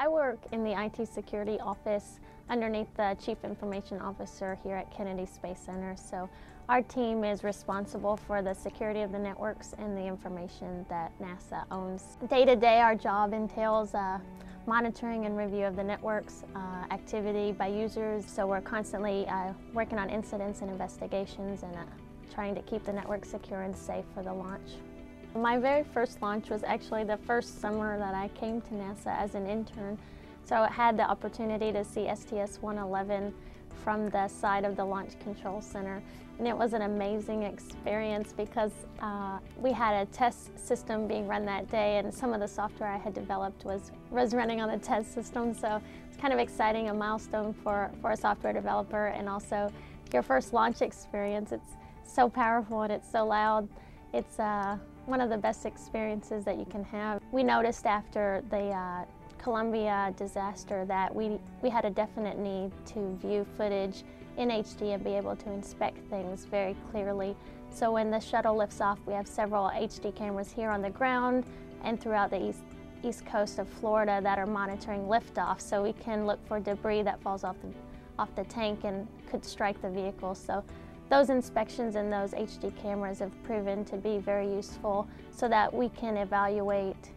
I work in the IT security office underneath the Chief Information Officer here at Kennedy Space Center. So our team is responsible for the security of the networks and the information that NASA owns. Day to day, our job entails uh, monitoring and review of the network's uh, activity by users. So we're constantly uh, working on incidents and investigations and uh, trying to keep the network secure and safe for the launch. My very first launch was actually the first summer that I came to NASA as an intern. So I had the opportunity to see STS-111 from the side of the Launch Control Center. And it was an amazing experience because uh, we had a test system being run that day and some of the software I had developed was, was running on the test system. So it's kind of exciting, a milestone for, for a software developer and also your first launch experience. It's so powerful and it's so loud. It's uh, one of the best experiences that you can have. We noticed after the uh, Columbia disaster that we, we had a definite need to view footage in HD and be able to inspect things very clearly. So when the shuttle lifts off, we have several HD cameras here on the ground and throughout the east, east coast of Florida that are monitoring liftoff so we can look for debris that falls off the, off the tank and could strike the vehicle. So those inspections and those HD cameras have proven to be very useful so that we can evaluate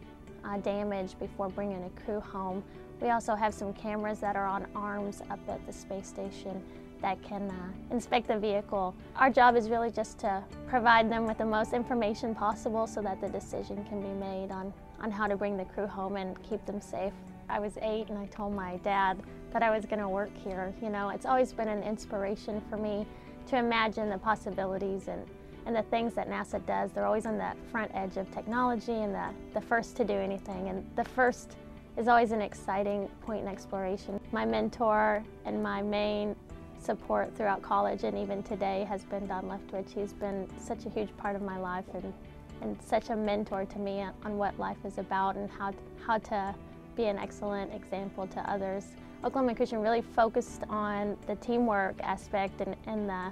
uh, damage before bringing a crew home. We also have some cameras that are on arms up at the space station that can uh, inspect the vehicle. Our job is really just to provide them with the most information possible so that the decision can be made on, on how to bring the crew home and keep them safe. I was eight and I told my dad that I was going to work here. You know, it's always been an inspiration for me to imagine the possibilities and, and the things that NASA does. They're always on the front edge of technology and the, the first to do anything. And the first is always an exciting point in exploration. My mentor and my main support throughout college and even today has been Don Leftwich. He's been such a huge part of my life and, and such a mentor to me on what life is about and how, how to be an excellent example to others. Oklahoma Christian really focused on the teamwork aspect and, and the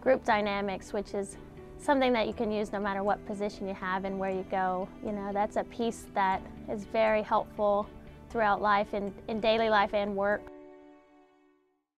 group dynamics, which is something that you can use no matter what position you have and where you go. You know, that's a piece that is very helpful throughout life, in, in daily life and work.